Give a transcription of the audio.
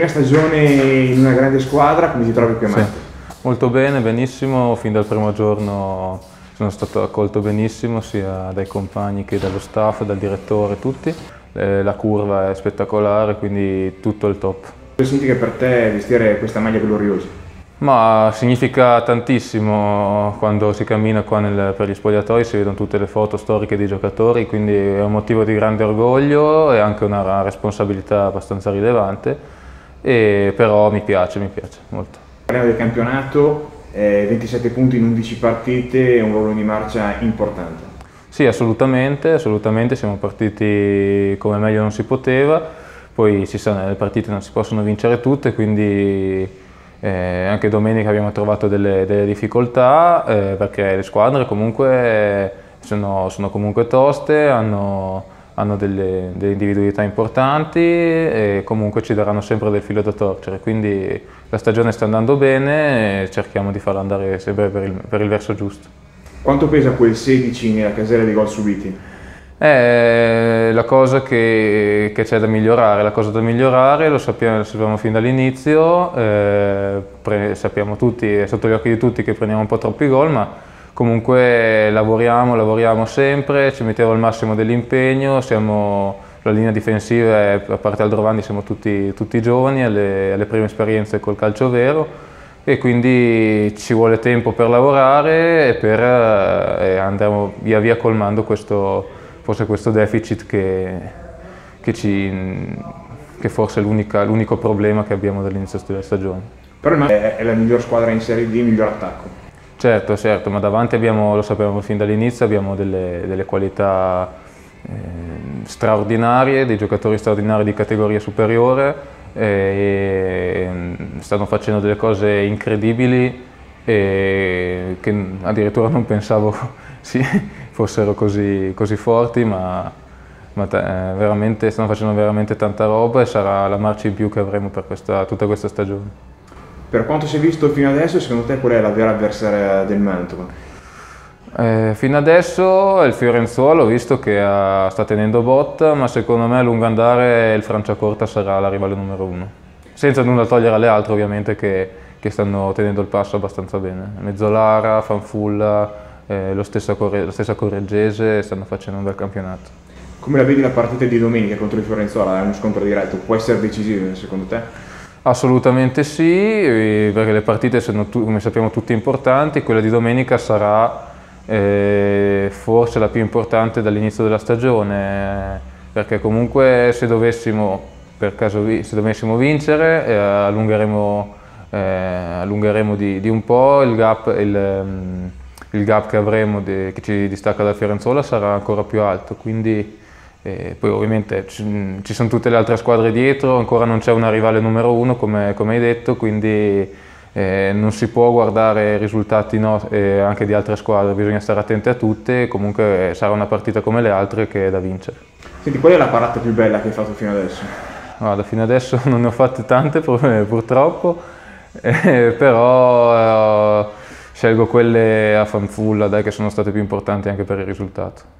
Prima stagione in una grande squadra, come ti trovi qui a Marte? Sì. Molto bene, benissimo, fin dal primo giorno sono stato accolto benissimo sia dai compagni che dallo staff, dal direttore, tutti. Eh, la curva è spettacolare, quindi tutto il top. Cosa significa per te vestire questa maglia gloriosa? Ma significa tantissimo quando si cammina qua nel, per gli spogliatoi, si vedono tutte le foto storiche dei giocatori, quindi è un motivo di grande orgoglio e anche una responsabilità abbastanza rilevante e però mi piace, mi piace molto. Parliamo del campionato, eh, 27 punti in 11 partite, un ruolo di marcia importante. Sì, assolutamente, assolutamente, siamo partiti come meglio non si poteva, poi si sa, nelle partite non si possono vincere tutte, quindi eh, anche domenica abbiamo trovato delle, delle difficoltà eh, perché le squadre comunque sono, sono comunque toste, hanno hanno delle, delle, individualità importanti e comunque ci daranno sempre del filo da torcere, quindi la stagione sta andando bene e cerchiamo di farla andare sempre per il, per il verso giusto. Quanto pesa quel 16 nella casella di gol subiti? È la cosa che, che c'è da migliorare, la cosa da migliorare lo sappiamo, lo sappiamo fin dall'inizio, eh, sappiamo tutti, è sotto gli occhi di tutti che prendiamo un po' troppi gol, ma Comunque lavoriamo, lavoriamo sempre, ci mettiamo al massimo dell'impegno, siamo la linea difensiva, a parte Aldrovandi siamo tutti, tutti giovani, alle, alle, prime esperienze col calcio vero e quindi ci vuole tempo per lavorare e, per, eh, andremo via via colmando questo, forse questo deficit che, che, ci, che forse è l'unico problema che abbiamo dall'inizio della stagione. Però è la miglior squadra in Serie D, miglior attacco. Certo, certo, ma davanti abbiamo, lo sapevamo fin dall'inizio, abbiamo delle, delle qualità eh, straordinarie, dei giocatori straordinari di categoria superiore eh, e, e stanno facendo delle cose incredibili e che addirittura non pensavo sì, fossero così, così, forti, ma, ma eh, stanno facendo veramente tanta roba e sarà la marcia in più che avremo per questa, tutta questa stagione. Per quanto si è visto fino adesso, secondo te qual è la vera avversaria del Mantova? Eh, fino adesso il Fiorenzuolo, visto che ha, sta tenendo botta, ma secondo me a lungo andare il Franciacorta sarà la rivale numero uno. Senza nulla togliere alle altre ovviamente che, che stanno tenendo il passo abbastanza bene. Mezzolara, Fanfulla, eh, lo stessa, la stessa Correggese stanno facendo un bel campionato. Come la vedi la partita di domenica contro il Fiorenzuola? È uno scontro diretto, può essere decisivo secondo te? Assolutamente sì, perché le partite sono, come sappiamo, tutte importanti, quella di domenica sarà eh, forse la più importante dall'inizio della stagione, perché comunque se dovessimo, per caso, se dovessimo vincere eh, allungheremo, eh, allungheremo di, di, un po' il gap, il, mm, il gap che avremo, di, che ci distacca da Fiorenzuola sarà ancora più alto, quindi e poi ovviamente ci, ci, sono tutte le altre squadre dietro, ancora non c'è una rivale numero uno come, come hai detto, quindi eh, non si può guardare i risultati no, eh, anche di altre squadre, bisogna stare attenti a tutte, comunque sarà una partita come le altre che è da vincere. Senti, qual è la parata più bella che hai fatto fino adesso? Guarda, fino adesso non ne ho fatte tante purtroppo, eh, però eh, scelgo quelle a fanfulla dai, che sono state più importanti anche per il risultato.